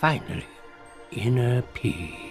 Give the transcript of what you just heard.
Finally, inner peace.